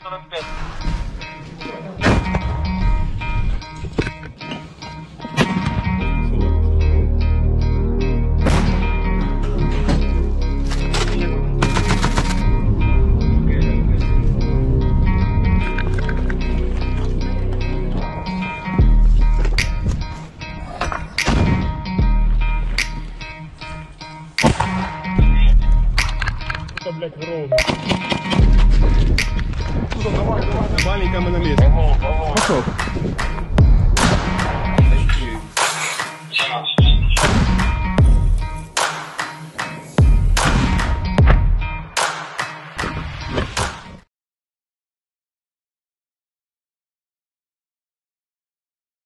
45. Это, блядь, ровно. Olha em cama na mesa.